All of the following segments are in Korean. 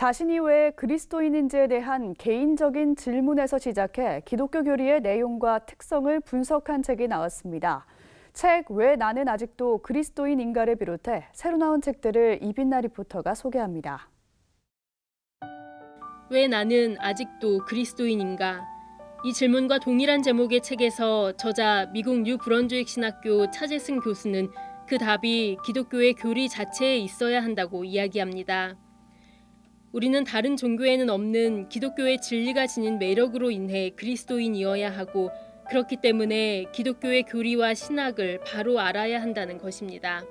자신이 왜 그리스도인인지에 대한 개인적인 질문에서 시작해 기독교 교리의 내용과 특성을 분석한 책이 나왔습니다. 책 왜 나는 아직도 그리스도인인가를 비롯해 새로 나온 책들을 이빈나 리포터가 소개합니다. 왜 나는 아직도 그리스도인인가? 이 질문과 동일한 제목의 책에서 저자 미국 뉴 브런즈윅 신학교 차재승 교수는 그 답이 기독교의 교리 자체에 있어야 한다고 이야기합니다. 우리는 다른 종교에는 없는 기독교의 진리가 지닌 매력으로 인해 그리스도인이어야 하고 그렇기 때문에 기독교의 교리와 신학을 바로 알아야 한다는 것입니다.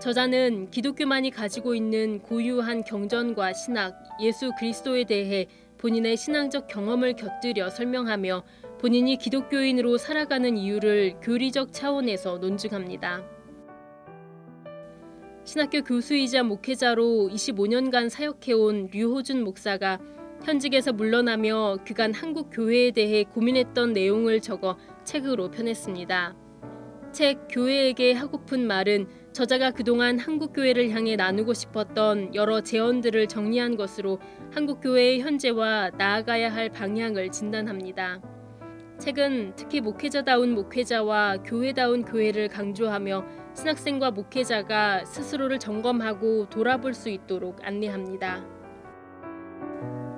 저자는 기독교만이 가지고 있는 고유한 경전과 신학, 예수 그리스도에 대해 본인의 신앙적 경험을 곁들여 설명하며 본인이 기독교인으로 살아가는 이유를 교리적 차원에서 논증합니다. 신학교 교수이자 목회자로 25년간 사역해온 류호준 목사가 현직에서 물러나며 그간 한국 교회에 대해 고민했던 내용을 적어 책으로 펴냈습니다. 책 교회에게 하고픈 말은 저자가 그동안 한국 교회를 향해 나누고 싶었던 여러 제언들을 정리한 것으로 한국 교회의 현재와 나아가야 할 방향을 진단합니다. 책은 특히 목회자다운 목회자와 교회다운 교회를 강조하며 신학생과 목회자가 스스로를 점검하고 돌아볼 수 있도록 안내합니다.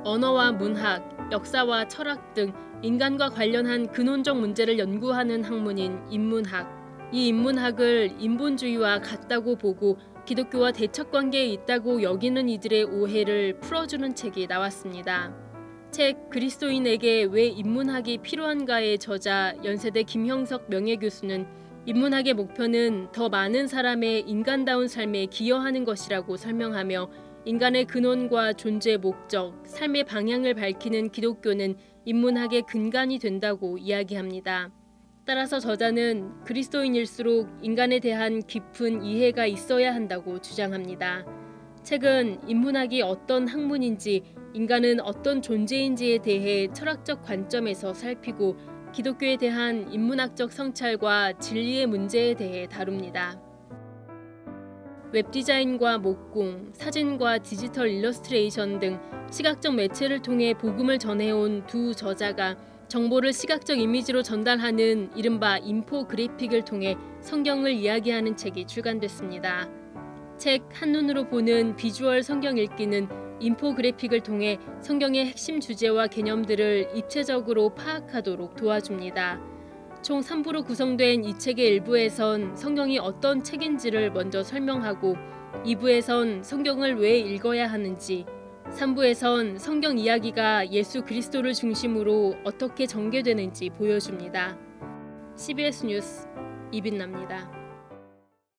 언어와 문학, 역사와 철학 등 인간과 관련한 근원적 문제를 연구하는 학문인 인문학. 이 인문학을 인본주의와 같다고 보고 기독교와 대척 관계에 있다고 여기는 이들의 오해를 풀어주는 책이 나왔습니다. 책 그리스도인에게 왜 인문학이 필요한가의 저자 연세대 김형석 명예교수는 인문학의 목표는 더 많은 사람의 인간다운 삶에 기여하는 것이라고 설명하며 인간의 근원과 존재 목적, 삶의 방향을 밝히는 기독교는 인문학의 근간이 된다고 이야기합니다. 따라서 저자는 그리스도인일수록 인간에 대한 깊은 이해가 있어야 한다고 주장합니다. 책은 인문학이 어떤 학문인지, 인간은 어떤 존재인지에 대해 철학적 관점에서 살피고 기독교에 대한 인문학적 성찰과 진리의 문제에 대해 다룹니다. 웹디자인과 목공, 사진과 디지털 일러스트레이션 등 시각적 매체를 통해 복음을 전해온 두 저자가 정보를 시각적 이미지로 전달하는 이른바 인포그래픽을 통해 성경을 이야기하는 책이 출간됐습니다. 책 한눈으로 보는 비주얼 성경 읽기는 인포그래픽을 통해 성경의 핵심 주제와 개념들을 입체적으로 파악하도록 도와줍니다. 총 3부로 구성된 이 책의 일부에선 성경이 어떤 책인지를 먼저 설명하고 2부에선 성경을 왜 읽어야 하는지 3부에선 성경 이야기가 예수 그리스도를 중심으로 어떻게 전개되는지 보여줍니다. CBS 뉴스 이빈나입니다.